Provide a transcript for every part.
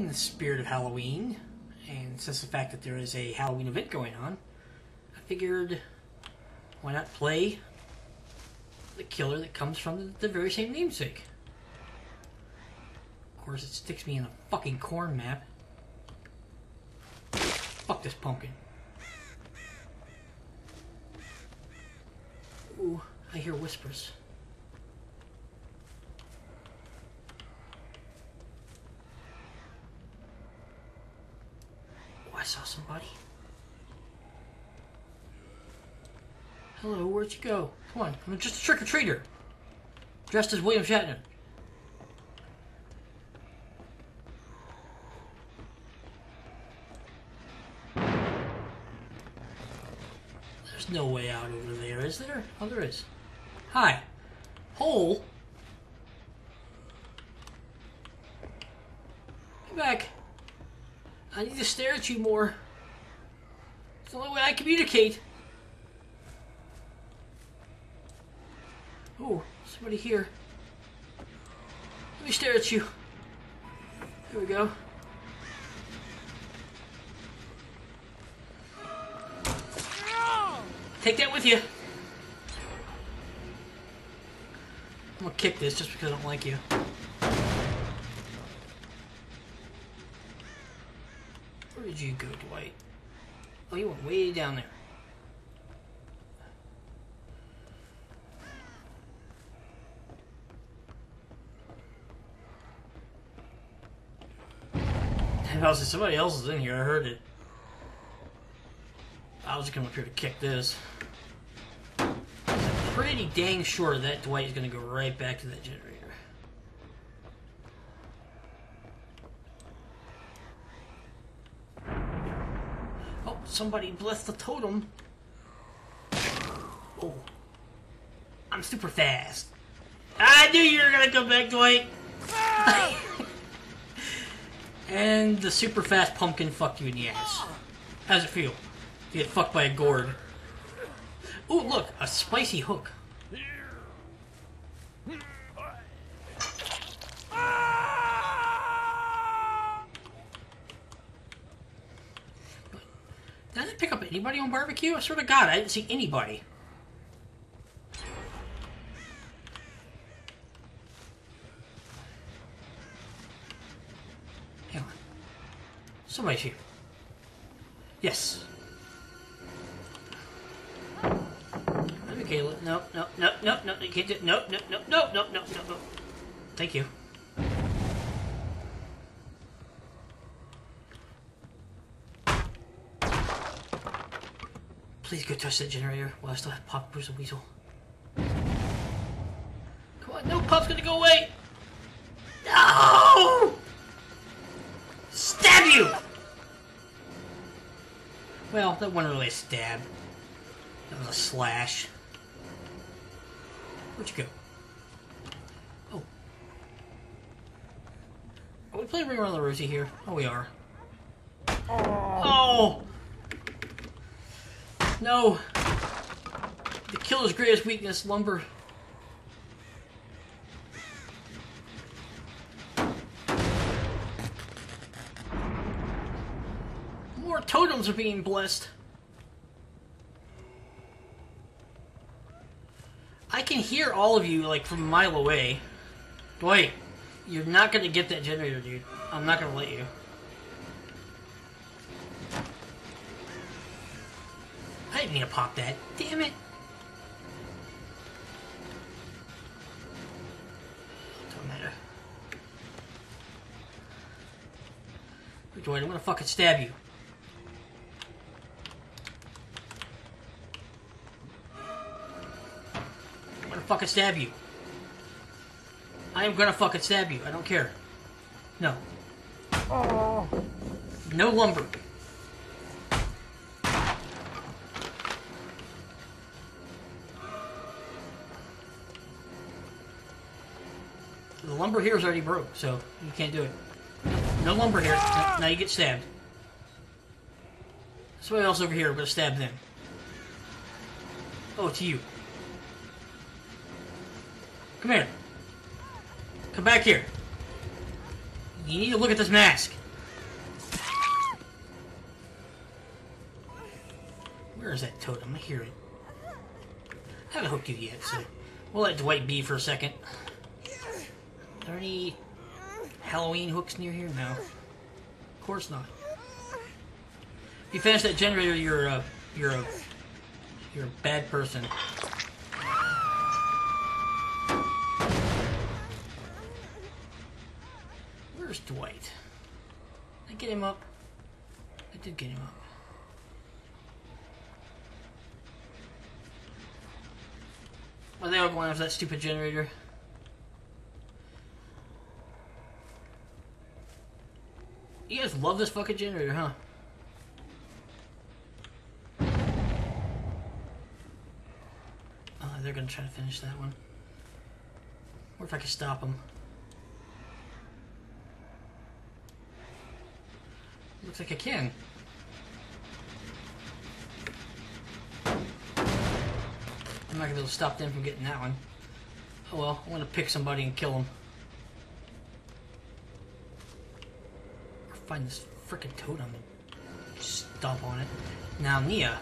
in the spirit of Halloween, and since the fact that there is a Halloween event going on, I figured why not play the killer that comes from the, very same namesake. Of course, it sticks me in a fucking corn map. Fuck this pumpkin. Ooh, I hear whispers. Oh, I saw somebody. Hello, where'd you go? Come on, I'm just a trick-or-treater. Dressed as William Shatner. There's no way out over there, is there? Oh, there is. Hi. Hole? Get back. I need to stare at you more. It's the only way I communicate. Oh, somebody here. Let me stare at you. Here we go. Take that with you. I'm gonna kick this just because I don't like you. Where did you go, Dwight? Oh, you went way down there. If I was if somebody else is in here, I heard it. I was gonna up here to kick this. I'm pretty dang sure that Dwight is gonna go right back to that generator. Oh, somebody blessed the totem. Oh. I'm super fast. I knew you were gonna come back, Dwight. Ah! and the super fast pumpkin fucked you in the ass. How's it feel? To get fucked by a gourd. Ooh, look, a spicy hook. Did I pick up anybody on barbecue? I swear to God, I didn't see anybody. Somebody's here. Yes. Okay, no, no, no, no, no, you can't do no, no, no, no, no, no, no, no. Thank you. Please go touch that generator while I still have Pop Bruce and Weasel. Come on, no, Pop's gonna go away! Well, that wasn't really a stab. That was a slash. Where'd you go? Oh. Are we playing Ring Around the Rosie here? Oh, we are. Oh! No! The killer's greatest weakness, lumber. More totems are being blessed. I can hear all of you like from a mile away. Wait, you're not gonna get that generator, dude. I'm not gonna let you. I didn't mean to pop that. Damn it. Don't I'm gonna fucking stab you. Gonna fucking stab you. I am gonna fucking stab you. I don't care. No. Oh. No lumber. The lumber here is already broke, so you can't do it. No lumber here. No- Now you get stabbed. Somebody else over here, gonna stab them. Oh, it's you. Come here. Come back here. You need to look at this mask. Where is that totem? I hear it. I haven't hooked you yet, so we'll let Dwight be for a second. Are there any Halloween hooks near here? No. Of course not. If you finish that generator, you're a, you're a, you're a bad person. Where's Dwight? Did I get him up? I did get him up. Are they all going after that stupid generator? You guys love this fucking generator, huh? Oh, they're gonna try to finish that one. Or if I can stop them. Looks like I can. I'm not gonna be able to stop them from getting that one. Oh well, I'm gonna pick somebody and kill them. Find this freaking totem and stomp on it. Now, Nea,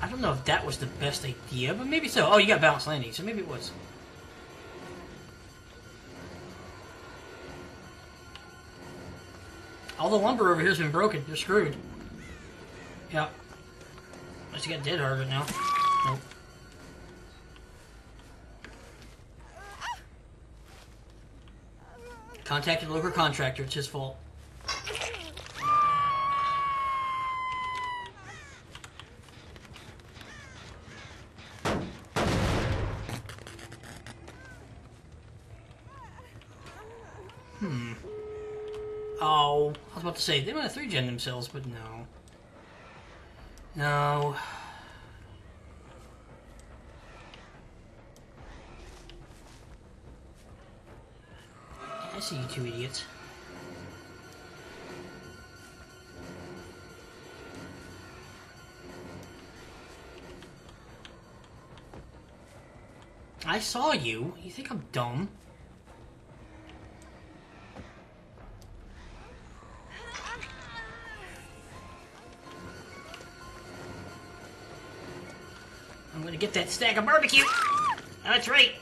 I don't know if that was the best idea, but maybe so. Oh, you got balanced landing, so maybe it was. All the lumber over here's been broken. You're screwed. Yeah. Unless you got dead right now. Nope. Contacted local contractor. It's his fault. Hmm. Oh, I was about to say, they might have three gen themselves, but no. No. I see you two idiots. I saw you. You think I'm dumb? Gonna get that stack of barbecue. That's right.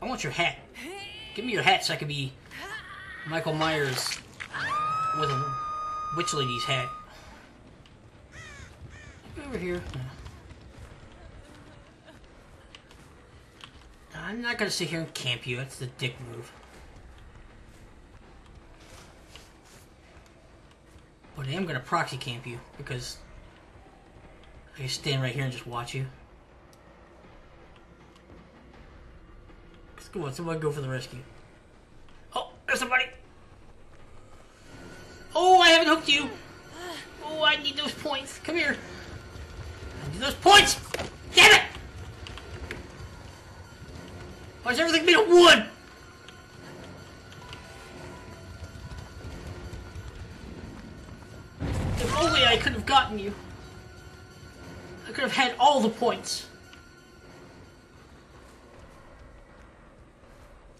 I want your hat. Give me your hat so I can be Michael Myers with a witch lady's hat. Over here. I'm not gonna sit here and camp you. That's the dick move. But I am gonna proxy camp you because I can stand right here and just watch you. Come on, somebody go for the rescue. I could have gotten you. I could have had all the points.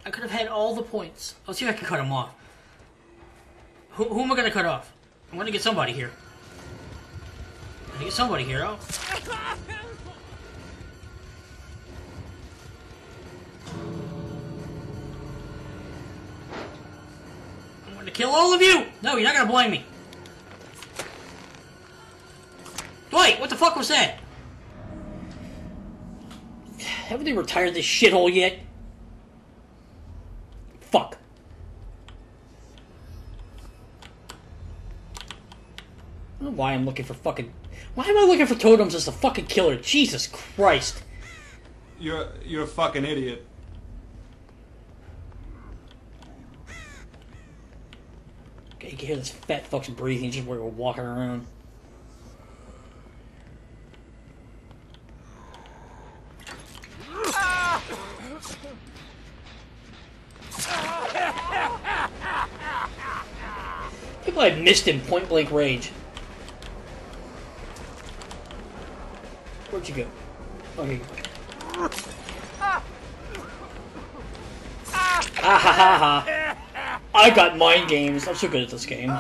I could have had all the points. Let's see if I can cut him off. Who, who am I going to cut off? I'm going to get somebody here. I'm going to get somebody here. Oh. I'm going to kill all of you! No, you're not going to blame me. Dwight, what the fuck was that? Haven't they retired this shithole yet? Fuck. I don't know why I'm looking for fucking. Why am I looking for totems as the fucking killer? Jesus Christ. You're you're a fucking idiot. Okay, you can hear this fat fuck's breathing just while we're walking around. People missed in point blank range. Where'd you go? Oh, here you go. Ah, ha, ha, ha. I got mind games. I'm so good at this game.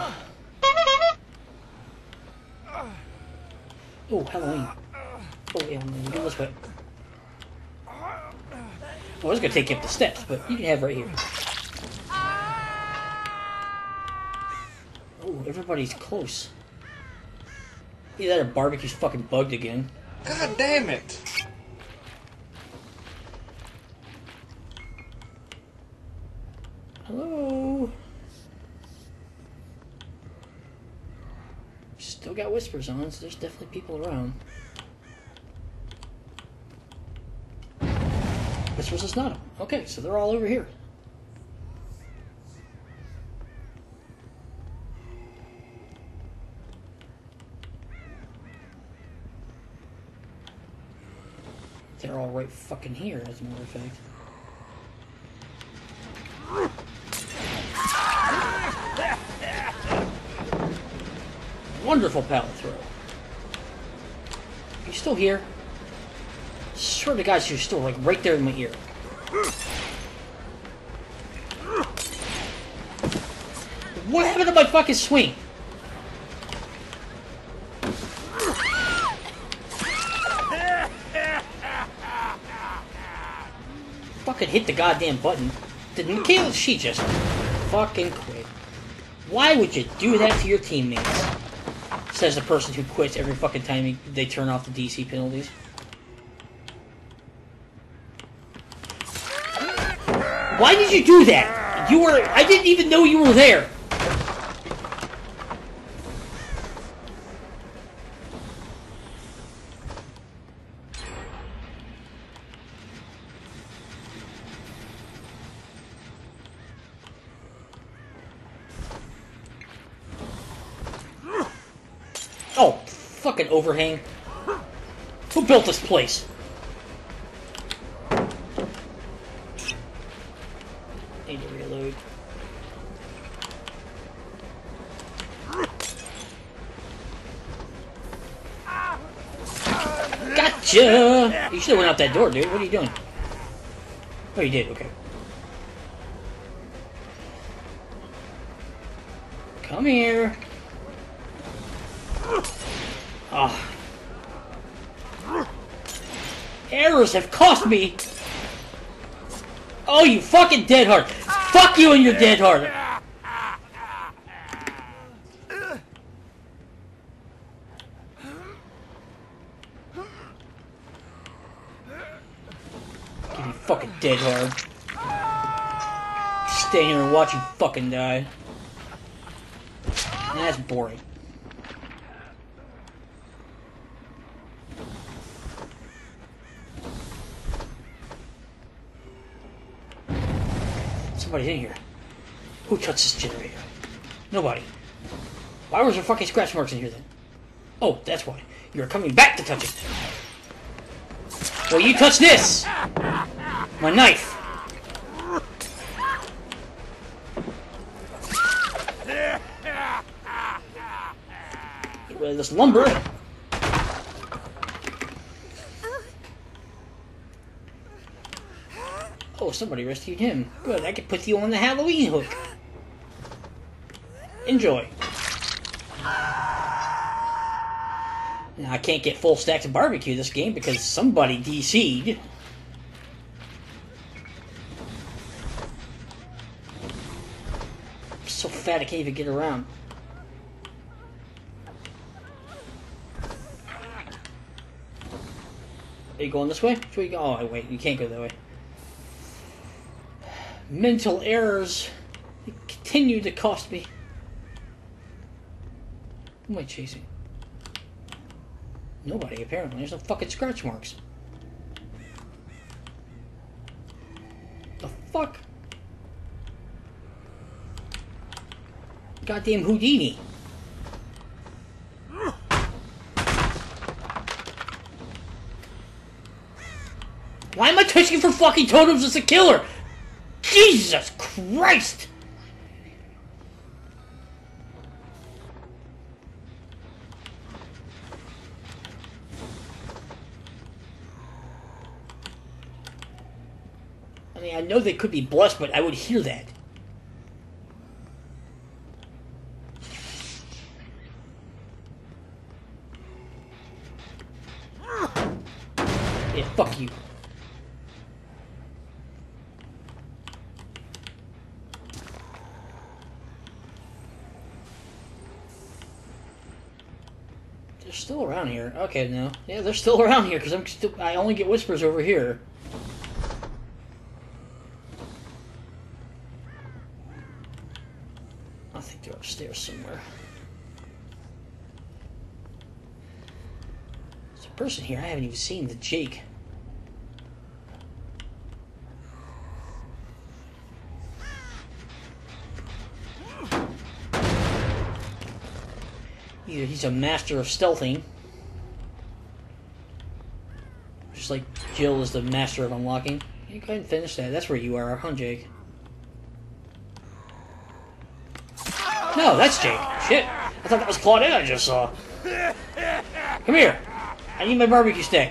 Oh, Halloween. Oh, yeah, I'm gonna do this way. Well, I was gonna take you up the steps, but you can have right here. Everybody's close. Either that or barbecue's fucking bugged again. God damn it! Hello? Still got whispers on, so there's definitely people around. Whispers is not. Okay, so they're all over here. They're all right fucking here, as a matter of fact. Wonderful pallet throw. You still here? Swear to God, you're still like right there in my ear. What happened to my fucking swing? Fucking hit the goddamn button. Did Mikaela, she just fucking quit. Why would you do that to your teammates? Says the person who quits every fucking time they turn off the DC penalties. Why did you do that? You were. I didn't even know you were there. Oh, fucking overhang. Who built this place? Need to reload. Gotcha! You should have went out that door, dude. What are you doing? Oh, you did. Okay. Come here. Ah. Errors have cost me. Oh, you fucking dead hard. Fuck you and your dead hard. Give me fucking dead hard. Stay here and watch you fucking die. That's boring. Somebody's in here. Who touched this generator? Nobody. Why was there fucking scratch marks in here then? Oh, that's why. You're coming back to touch it. Well, you touch this! My knife! This lumber. Oh, somebody rescued him. Good, I can put you on the Halloween hook. Enjoy. Now, I can't get full stacks of barbecue this game because somebody DC'd. I'm so fat I can't even get around. Are you going this way? Way you go? Oh, wait, you can't go that way mental errors continue to cost me. Who am I chasing? Nobody, apparently. There's no fucking scratch marks. The fuck? Goddamn Houdini. Why am I touching for fucking totems as a killer? Jesus Christ! I mean, I know they could be blessed, but I would hear that. Ah! Yeah, fuck you. Around here. Okay, no. Yeah, they're still around here because I'm still. I only get whispers over here. I think they're upstairs somewhere. There's a person here I haven't even seen. The Jake. He's a master of stealthing, just like Jill is the master of unlocking. You go ahead and finish that. That's where you are, huh, Jake? No, that's Jake. Shit. I thought that was Claudette I just saw. Come here. I need my barbecue stick.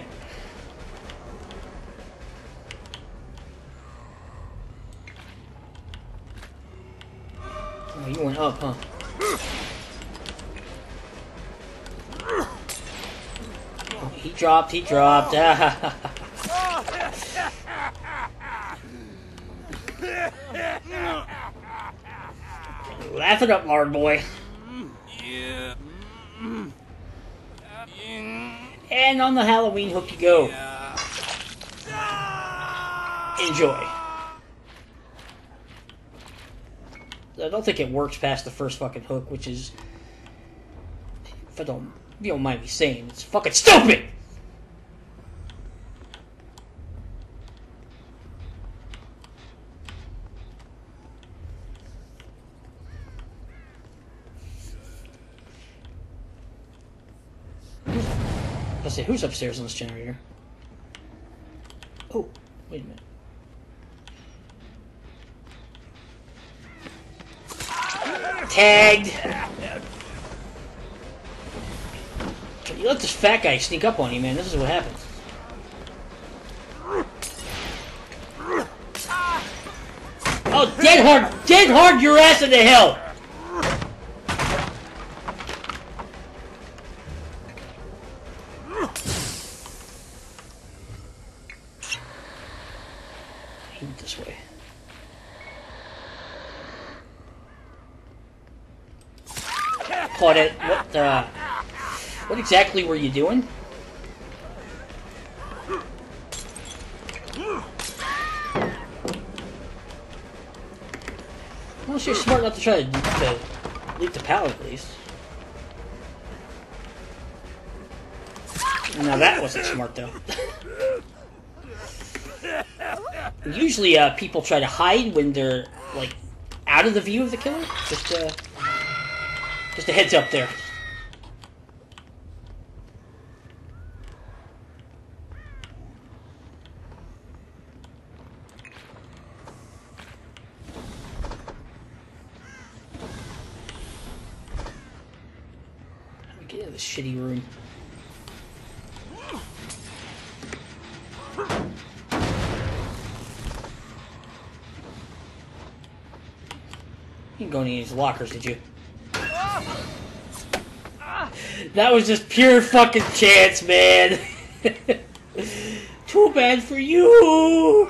Oh, you went up, huh? Dropped, he dropped. Laugh it up, lard boy. Yeah. And on the Halloween hook you go. Enjoy. I don't think it works past the first fucking hook, which is, if I don't, you don't mind me saying, it's fucking stupid. I say, who's upstairs on this generator? Oh, wait a minute. Tagged. You let this fat guy sneak up on you, man. This is what happens. Oh, dead hard, dead hard your ass into hell. What uh, what exactly were you doing? Well, you're smart enough to try to, to leap the pallet, at least. Now that wasn't smart, though. Usually, uh, people try to hide when they're like out of the view of the killer. Just, uh, just a heads up there. Get out of this shitty room. You didn't go in any of these lockers, did you? That was just pure fucking chance, man. Too bad for you.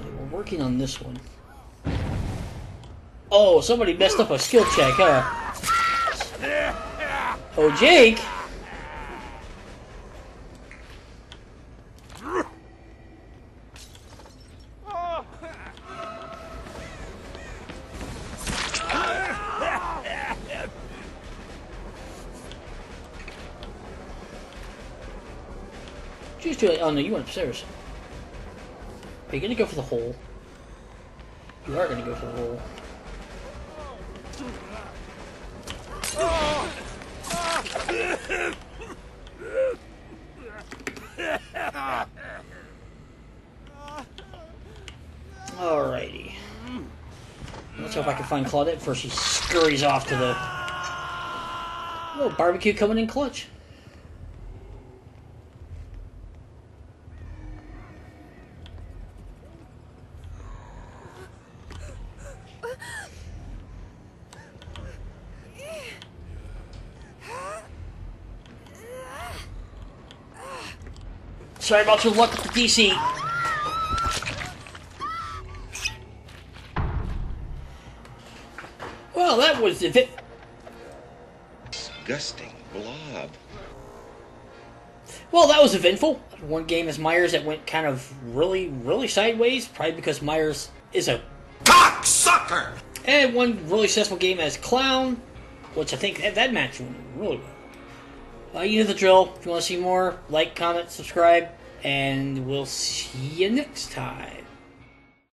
We're working on this one. Oh, somebody messed up a skill check, huh? Oh, Jake! Choose to. Oh no, you went upstairs. Are you gonna go for the hole? You are gonna go for the hole. Alrighty. Let's hope I can find Claudette before she scurries off to the. Oh, barbecue coming in clutch. Sorry about your luck with the DC. Well, that was it. Disgusting blob. Well, that was eventful. One game as Myers that went kind of really, really sideways, probably because Myers is a Cocksucker! and one really successful game as Clown, which I think that, that match went really well. Uh, you know the drill. If you want to see more, like, comment, subscribe, and we'll see you next time.